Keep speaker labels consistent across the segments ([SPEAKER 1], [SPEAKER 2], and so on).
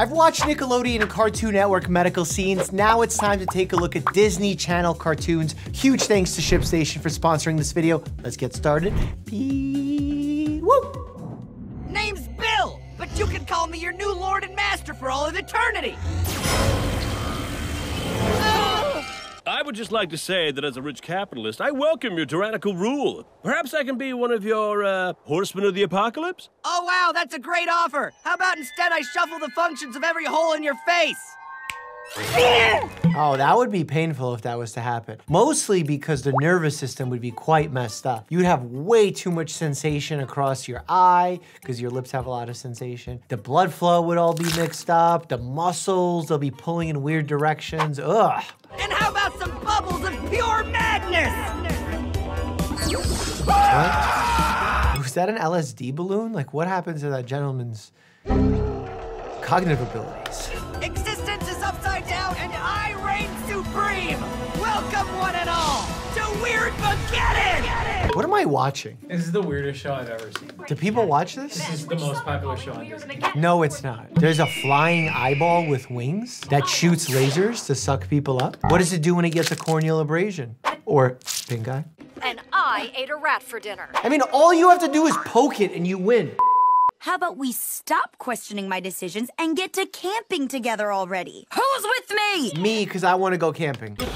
[SPEAKER 1] I've watched Nickelodeon and Cartoon Network medical scenes. Now it's time to take a look at Disney Channel cartoons. Huge thanks to ShipStation for sponsoring this video. Let's get started. Pee woo!
[SPEAKER 2] Name's Bill, but you can call me your new lord and master for all of eternity.
[SPEAKER 3] I would just like to say that as a rich capitalist, I welcome your tyrannical rule. Perhaps I can be one of your, uh, horsemen of the apocalypse?
[SPEAKER 2] Oh wow, that's a great offer. How about instead I shuffle the functions of every hole in your face?
[SPEAKER 1] Oh, that would be painful if that was to happen. Mostly because the nervous system would be quite messed up. You would have way too much sensation across your eye because your lips have a lot of sensation. The blood flow would all be mixed up. The muscles, they'll be pulling in weird directions. Ugh.
[SPEAKER 2] And how about some bubbles of pure madness?
[SPEAKER 1] What? Was that an LSD balloon? Like, what happened to that gentleman's cognitive abilities?
[SPEAKER 2] Supreme. Welcome one and all to Weirdmageddon!
[SPEAKER 1] What am I watching?
[SPEAKER 4] This is the weirdest show I've ever seen.
[SPEAKER 1] Do people watch this?
[SPEAKER 4] This is the most popular show on Disney.
[SPEAKER 1] No, it's not. There's a flying eyeball with wings that shoots lasers to suck people up. What does it do when it gets a corneal abrasion? Or pink eye?
[SPEAKER 5] And I ate a rat for dinner.
[SPEAKER 1] I mean, all you have to do is poke it and you win.
[SPEAKER 6] How about we stop questioning my decisions and get to camping together already? Who's with me?
[SPEAKER 1] Me, because I want to go camping.
[SPEAKER 2] Come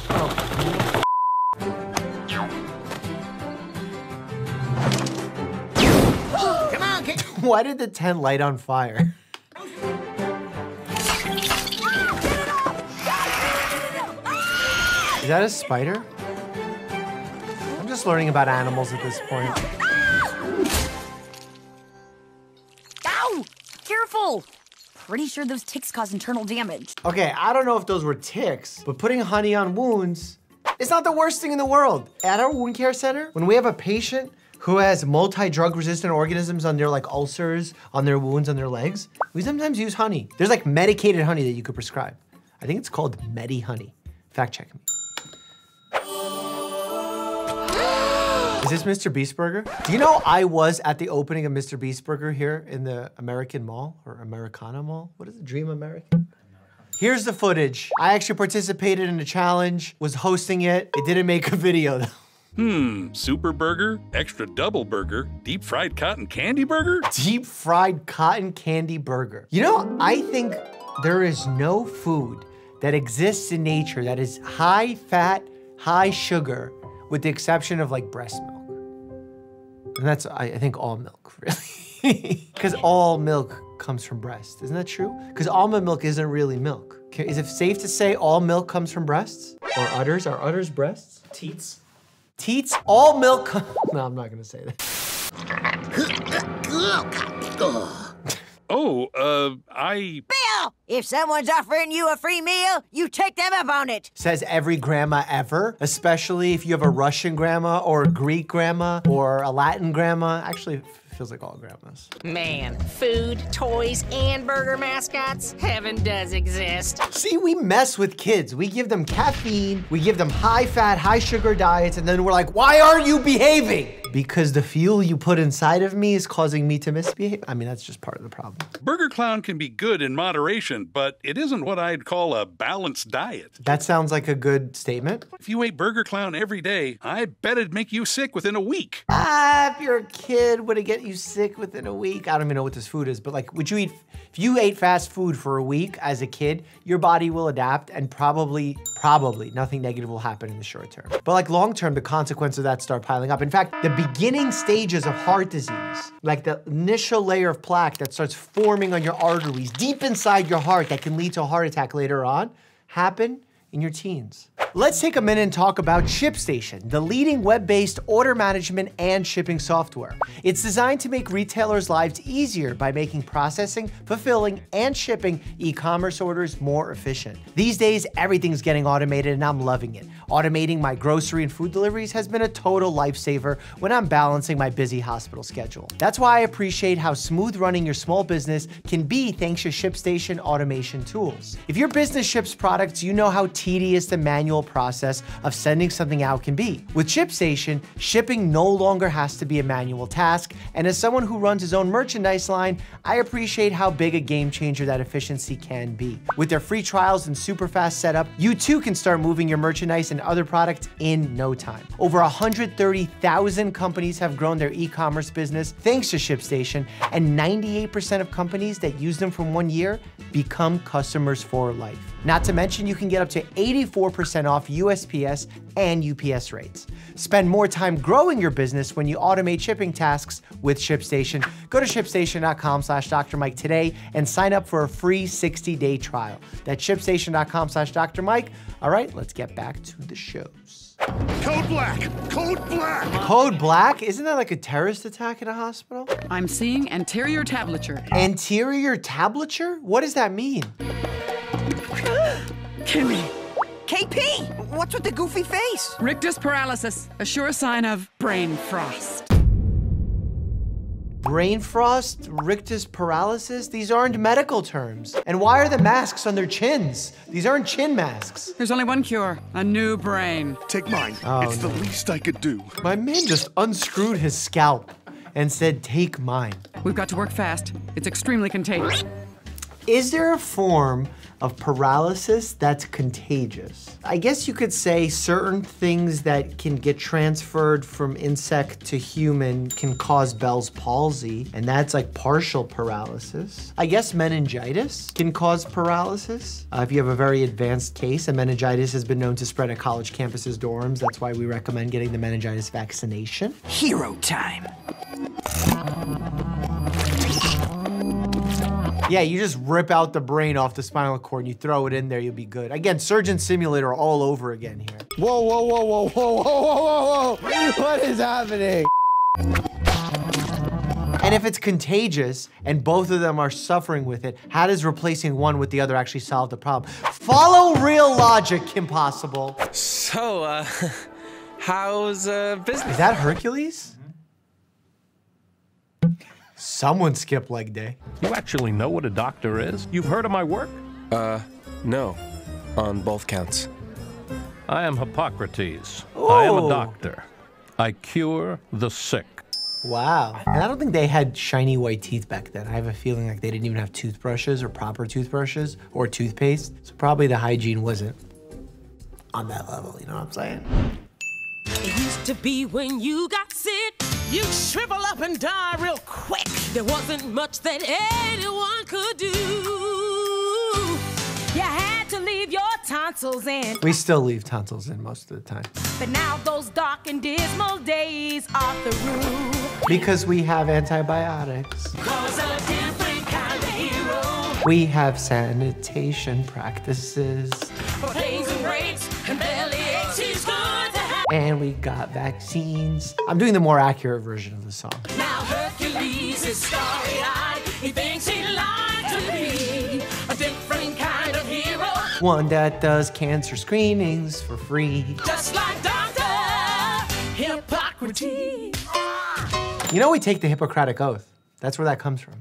[SPEAKER 2] on, kid.
[SPEAKER 1] Why did the tent light on fire? Is that a spider? I'm just learning about animals at this point.
[SPEAKER 6] Pretty sure those ticks cause internal damage.
[SPEAKER 1] Okay, I don't know if those were ticks, but putting honey on wounds, it's not the worst thing in the world. At our wound care center, when we have a patient who has multi-drug resistant organisms on their like ulcers, on their wounds, on their legs, we sometimes use honey. There's like medicated honey that you could prescribe. I think it's called Medihoney. Fact check me. Is this Mr. Beast Burger? Do you know I was at the opening of Mr. Beast Burger here in the American Mall or Americana Mall? What is it, Dream American? Here's the footage. I actually participated in the challenge, was hosting it. It didn't make a video though.
[SPEAKER 7] Hmm, super burger, extra double burger, deep fried cotton candy burger?
[SPEAKER 1] Deep fried cotton candy burger. You know, I think there is no food that exists in nature that is high fat, high sugar, with the exception of like breast milk. And that's, I, I think, all milk, really. Because all milk comes from breast. Isn't that true? Because almond milk isn't really milk. Okay, Is it safe to say all milk comes from breasts? Or udders? Are udders breasts?
[SPEAKER 4] Teats.
[SPEAKER 1] Teats? All milk. no, I'm not gonna say that.
[SPEAKER 7] Oh, uh, I.
[SPEAKER 8] Bill, if someone's offering you a free meal, you take them up on it.
[SPEAKER 1] Says every grandma ever, especially if you have a Russian grandma or a Greek grandma or a Latin grandma. Actually, feels like all grandmas.
[SPEAKER 9] Man, food, toys, and burger mascots, heaven does exist.
[SPEAKER 1] See, we mess with kids. We give them caffeine, we give them high fat, high sugar diets, and then we're like, why aren't you behaving? Because the fuel you put inside of me is causing me to misbehave. I mean, that's just part of the problem.
[SPEAKER 7] Burger Clown can be good in moderation, but it isn't what I'd call a balanced diet.
[SPEAKER 1] That sounds like a good statement.
[SPEAKER 7] If you ate Burger Clown every day, I bet it'd make you sick within a week.
[SPEAKER 1] Ah, if you're a kid, would it get you sick within a week? I don't even know what this food is, but like, would you eat, if you ate fast food for a week as a kid, your body will adapt and probably, probably nothing negative will happen in the short term. But like long term, the consequences of that start piling up. In fact, the beginning stages of heart disease, like the initial layer of plaque that starts forming on your arteries deep inside your heart that can lead to a heart attack later on, happen in your teens. Let's take a minute and talk about ShipStation, the leading web-based order management and shipping software. It's designed to make retailers' lives easier by making processing, fulfilling, and shipping e-commerce orders more efficient. These days, everything's getting automated and I'm loving it. Automating my grocery and food deliveries has been a total lifesaver when I'm balancing my busy hospital schedule. That's why I appreciate how smooth running your small business can be thanks to ShipStation automation tools. If your business ships products, you know how tedious the manual process of sending something out can be. With ShipStation, shipping no longer has to be a manual task, and as someone who runs his own merchandise line, I appreciate how big a game changer that efficiency can be. With their free trials and super fast setup, you too can start moving your merchandise and other products in no time. Over 130,000 companies have grown their e-commerce business thanks to ShipStation, and 98% of companies that use them for one year become customers for life. Not to mention, you can get up to 84% off USPS and UPS rates. Spend more time growing your business when you automate shipping tasks with ShipStation. Go to shipstation.com slash Dr. Mike today and sign up for a free 60-day trial. That's shipstation.com slash Dr. Mike. All right, let's get back to the shows.
[SPEAKER 7] Code Black! Code Black!
[SPEAKER 1] Code Black? Isn't that like a terrorist attack in a hospital?
[SPEAKER 10] I'm seeing anterior tablature.
[SPEAKER 1] Anterior tablature? What does that mean?
[SPEAKER 10] Kimmy.
[SPEAKER 8] KP! What's with the goofy face?
[SPEAKER 10] Rictus paralysis, a sure sign of brain frost.
[SPEAKER 1] Brain frost, rictus paralysis, these aren't medical terms. And why are the masks on their chins? These aren't chin masks.
[SPEAKER 10] There's only one cure a new brain.
[SPEAKER 7] Take mine.
[SPEAKER 1] Oh,
[SPEAKER 7] it's the least I could do.
[SPEAKER 1] My man just unscrewed his scalp and said, Take mine.
[SPEAKER 10] We've got to work fast. It's extremely contagious.
[SPEAKER 1] Is there a form of paralysis that's contagious? I guess you could say certain things that can get transferred from insect to human can cause Bell's palsy, and that's like partial paralysis. I guess meningitis can cause paralysis. Uh, if you have a very advanced case, and meningitis has been known to spread at college campuses' dorms, that's why we recommend getting the meningitis vaccination.
[SPEAKER 8] Hero time.
[SPEAKER 1] Yeah, you just rip out the brain off the spinal cord and you throw it in there, you'll be good. Again, Surgeon Simulator all over again here. Whoa, whoa, whoa, whoa, whoa, whoa, whoa, whoa, whoa. What is happening? And if it's contagious and both of them are suffering with it, how does replacing one with the other actually solve the problem? Follow real logic, impossible.
[SPEAKER 11] So, uh, how's uh, business?
[SPEAKER 1] Is that Hercules? Someone skipped leg day.
[SPEAKER 12] You actually know what a doctor is? You've heard of my work?
[SPEAKER 11] Uh, no. On both counts.
[SPEAKER 12] I am Hippocrates. I am a doctor. I cure the sick.
[SPEAKER 1] Wow. And I don't think they had shiny white teeth back then. I have a feeling like they didn't even have toothbrushes or proper toothbrushes or toothpaste. So probably the hygiene wasn't on that level, you know what I'm saying?
[SPEAKER 13] It used to be when you got sick, you'd shrivel up and die real quick. There wasn't much that anyone could do. You had to leave your tonsils in.
[SPEAKER 1] We still leave tonsils in most of the time.
[SPEAKER 13] But now those dark and dismal days are through.
[SPEAKER 1] Because we have antibiotics.
[SPEAKER 13] Cause a different kind of hero.
[SPEAKER 1] We have sanitation practices.
[SPEAKER 13] For pains and breaks And
[SPEAKER 1] we got vaccines. I'm doing the more accurate version of the song.
[SPEAKER 13] Now Hercules is starry-eyed. He thinks he'd like to be a different kind of hero.
[SPEAKER 1] One that does cancer screenings for free.
[SPEAKER 13] Just like Dr. Hippocrates.
[SPEAKER 1] You know we take the Hippocratic Oath. That's where that comes from.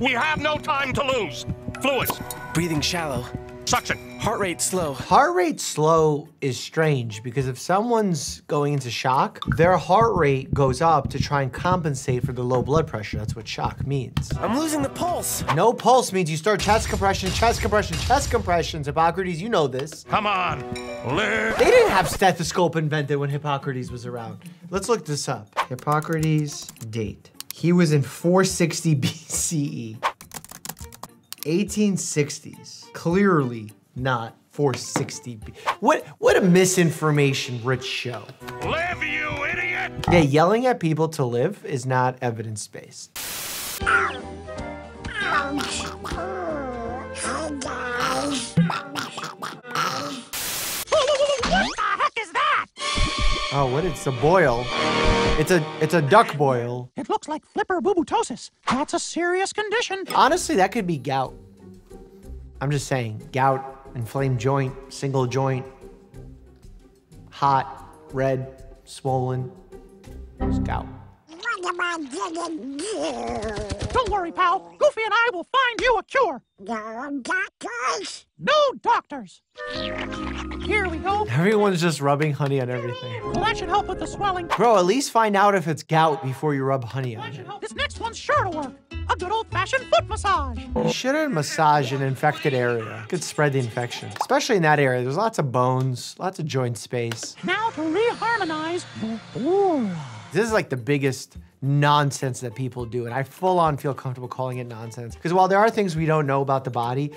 [SPEAKER 14] We have no time to lose. Fluids.
[SPEAKER 11] Breathing shallow.
[SPEAKER 14] Suction.
[SPEAKER 11] Heart rate slow.
[SPEAKER 1] Heart rate slow is strange because if someone's going into shock, their heart rate goes up to try and compensate for the low blood pressure. That's what shock means.
[SPEAKER 11] I'm losing the pulse.
[SPEAKER 1] No pulse means you start chest compression, chest compression, chest compressions. Hippocrates, you know this.
[SPEAKER 14] Come on. Live.
[SPEAKER 1] They didn't have stethoscope invented when Hippocrates was around. Let's look this up. Hippocrates date. He was in 460 BCE. 1860s. Clearly not 460 B. What what a misinformation rich show.
[SPEAKER 14] Live, you idiot.
[SPEAKER 1] Yeah, yelling at people to live is not evidence based.
[SPEAKER 2] What the that?
[SPEAKER 1] Oh, what? It's a boil. It's a it's a duck boil.
[SPEAKER 15] It looks like flipper bubutosis. That's a serious condition.
[SPEAKER 1] Honestly, that could be gout. I'm just saying, gout, inflamed joint, single joint, hot, red, swollen. It's gout.
[SPEAKER 15] Don't worry, pal. Goofy and I will find you a cure. No doctors. No doctors. Here we go.
[SPEAKER 1] Everyone's just rubbing honey on everything.
[SPEAKER 15] Well, that should help with the swelling.
[SPEAKER 1] Bro, at least find out if it's gout before you rub honey on it.
[SPEAKER 15] This next one's sure to work. A good old-fashioned foot massage.
[SPEAKER 1] You shouldn't massage an infected area. It could spread the infection, especially in that area. There's lots of bones, lots of joint space.
[SPEAKER 15] Now to reharmonize your aura.
[SPEAKER 1] This is like the biggest nonsense that people do, and I full on feel comfortable calling it nonsense. Because while there are things we don't know about the body,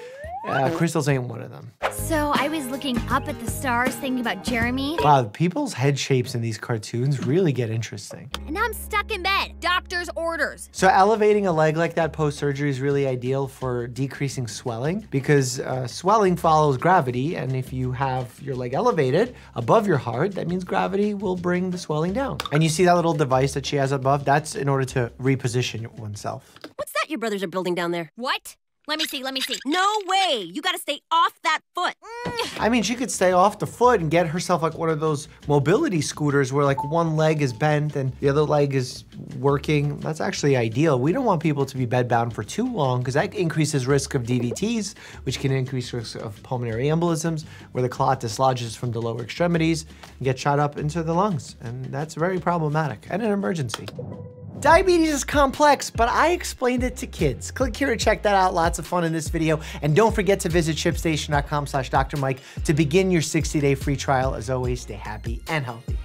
[SPEAKER 1] uh, crystals ain't one of them.
[SPEAKER 16] So I was looking up at the stars thinking about Jeremy.
[SPEAKER 1] Wow, people's head shapes in these cartoons really get interesting.
[SPEAKER 16] And now I'm stuck in bed. Doctor's orders.
[SPEAKER 1] So elevating a leg like that post-surgery is really ideal for decreasing swelling because uh, swelling follows gravity, and if you have your leg elevated above your heart, that means gravity will bring the swelling down. And you see that little device that she has above? That's in order to reposition oneself.
[SPEAKER 17] What's that your brothers are building down there?
[SPEAKER 16] What? Let me see, let me see.
[SPEAKER 17] No way! You gotta stay off that foot. Mm.
[SPEAKER 1] I mean, she could stay off the foot and get herself like one of those mobility scooters where like one leg is bent and the other leg is working. That's actually ideal. We don't want people to be bedbound for too long because that increases risk of DVTs, which can increase risk of pulmonary embolisms, where the clot dislodges from the lower extremities and gets shot up into the lungs. And that's very problematic and an emergency. Diabetes is complex, but I explained it to kids. Click here to check that out. Lots of fun in this video. And don't forget to visit shipstation.com slash Dr. Mike to begin your 60-day free trial. As always, stay happy and healthy.